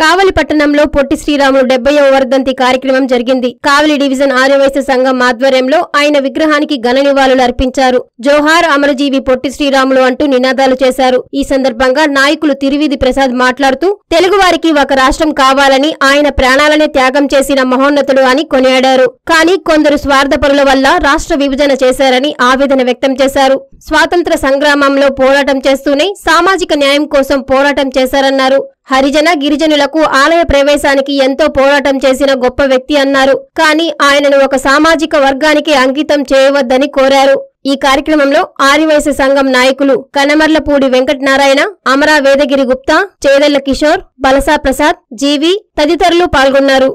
కావలి పట్టణంలో పొట్టి శ్రీరాములు డెబ్బైవ వర్ధంతి కార్యక్రమం జరిగింది. కావలి డివిజన్ ఆర్యవైశ్య సంఘం ఆధ్వర్యంలో ఆయన విగ్రహానికి ఘన నివాళులు అర్పించారు. జోహార్ అమరజీవి పొట్టి శ్రీరాములు అంటూ నినాదాలు చేశారు. ఈ సందర్భంగా నాయకులు తిరువిధి ప్రసాద్ మాట్లాడుతూ తెలుగువారికి ఒక రాష్ట్రం కావాలని ఆయన ప్రాణాలనే త్యాగం చేసిన మహోన్నతుడు అని కొనియాడారు. కానీ కొందరు స్వార్థపరుల వల్ల రాష్ట్ర విభజన చేశారని ఆవేదన వ్యక్తం చేశారు. స్వాతంత్ర సంగ్రామంలో పోరాటం చేస్తూనే సామాజిక న్యాయం కోసం పోరాటం చేశారన్నారు. హరిజన గిరిజనులకు ఆలయ ప్రవేశానికి ఎంతో పోరాటం చేసిన గొప్ప వ్యక్తి అన్నారు. కానీ ఆయనను ఒక సామాజిక వర్గానికి అంకితం చేయవద్దని కోరారు. ఈ కార్యక్రమంలో ఆదివాసీ సంఘం నాయకులు కనమర్లపూడి వెంకటనారాయణ అమరా వేదగిరి గుప్తా చేదెళ్ళ కిషోర్ బలసా ప్రసాద్ జీవి తదితరులు పాల్గొన్నారు.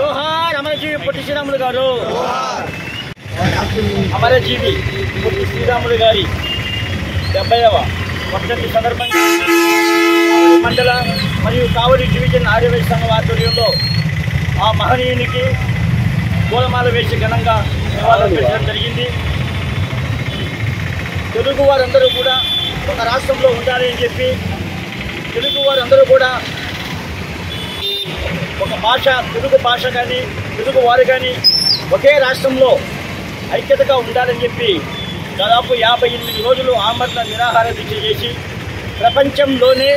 జోహార్ అమరజీవి పొట్టి శ్రీరాములు గారు. అమరజీవి పొట్టి శ్రీరాములు గారి డెబ్బైవ వర్షంతి సందర్భంగా మండల మరియు కావలి డివిజన్ ఆర్యవై సంఘం ఆధ్వర్యంలో ఆ మహనీయునికి పూలమాల వేసి ఘనంగా నివాళులర్పించడం జరిగింది. తెలుగు వారందరూ కూడా ఒక రాష్ట్రంలో ఉండాలి అని చెప్పి తెలుగు వారందరూ కూడా ఒక భాష తెలుగు భాష కానీ తెలుగు వారు కానీ ఒకే రాష్ట్రంలో ఐక్యతగా ఉండాలని చెప్పి దాదాపు యాభై ఎనిమిది రోజులు ఆమరణ నిరాహార దీక్ష చేసి ప్రపంచంలోనే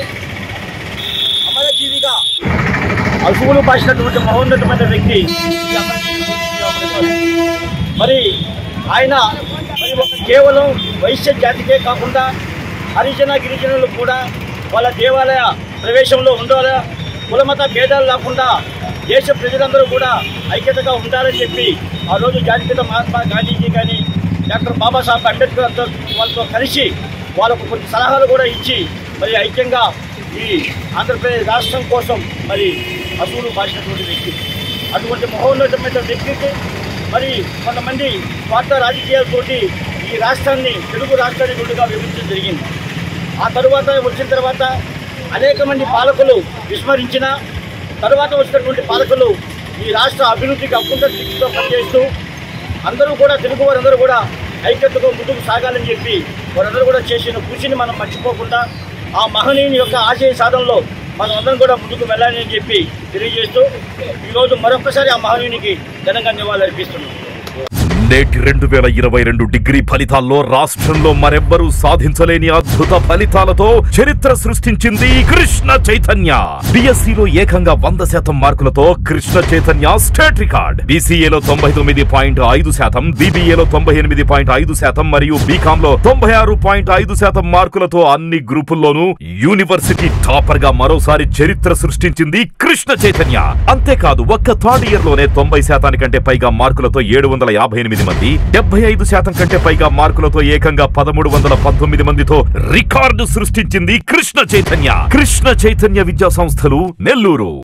అమరజీవిగా అసువులు పాసినటువంటి మహోన్నతమైన వ్యక్తి మరి ఆయన మరి ఒక కేవలం వైశ్య జాతికే కాకుండా హరిజన గిరిజనులు కూడా వాళ్ళ దేవాలయ ప్రవేశంలో ఉండాలా? కులమత భేదాలు లేకుండా దేశ ప్రజలందరూ కూడా ఐక్యతగా ఉంటారని చెప్పి ఆ రోజు జాతిపిత మహాత్మా గాంధీజీ కానీ డాక్టర్ బాబాసాహెబ్ అంబేద్కర్ వాళ్ళతో కలిసి వాళ్ళకు కొన్ని సలహాలు కూడా ఇచ్చి మరి ఐక్యంగా ఈ ఆంధ్రప్రదేశ్ రాష్ట్రం కోసం మరి అసూలు భాషినటువంటి వ్యక్తి. అటువంటి మహోన్నతమైన వ్యక్తికి మరి కొంతమంది స్వార్థ రాజకీయాలతోటి ఈ రాష్ట్రాన్ని తెలుగు రాష్ట్రాన్ని రెండుగా విభజించడం జరిగింది. ఆ తరువాత వచ్చిన తర్వాత అనేక మంది పాలకులు విస్మరించిన తరువాత వచ్చినటువంటి పాలకులు ఈ రాష్ట్ర అభివృద్ధికి అకుంఠ దృష్టితో పనిచేస్తూ అందరూ కూడా తెలుగు వారందరూ కూడా ఐక్యతతో ముందుకు సాగాలని చెప్పి వారందరూ కూడా చేసిన కృషిని మనం మర్చిపోకుండా ఆ మహనీయుని యొక్క ఆశయ సాధనలో మనం అందరం కూడా ముందుకు వెళ్ళాలని చెప్పి తెలియజేస్తూ ఈరోజు మరొకసారి ఆ మహనీయునికి ఘనంగా నివాళులు అర్పిస్తున్నాం నేటి రెండు వేల ఇరవై రెండు డిగ్రీ ఫలితాల్లో రాష్ట్రంలో మరెవ్వరూ సాధించలేని అద్భుత ఫలితాలతో చరిత్ర సృష్టించింది కృష్ణ చైతన్య. బిఎస్సిలో ఏకంగా వంద శాతం మార్కులతో కృష్ణ చైతన్య స్టేట్ రికార్డ్. బీసీఏలో తొంభై తొమ్మిది పాయింట్ ఐదు శాతం బీబీఏలో తొంభై ఎనిమిది పాయింట్ ఐదు శాతం మరియు బీకామ్లో తొంభై ఆరు పాయింట్ ఐదు శాతం మార్కులతో అన్ని గ్రూపుల్లోనూ యూనివర్సిటీ టాపర్గా మరోసారి చరిత్ర సృష్టించింది కృష్ణ చైతన్య. అంతేకాదు ఒక్క థర్డ్ ఇయర్లోనే తొంభై శాతానికంటే పైగా మార్కులతో ఏడు వందల యాభై ఎనిమిది మంది డెబ్బై ఐదు శాతం కంటే పైగా మార్కులతో ఏకంగా పదమూడు వందల పంతొమ్మిది మందితో రికార్డు సృష్టించింది కృష్ణ చైతన్య. కృష్ణ చైతన్య విద్యా సంస్థలు నెల్లూరు.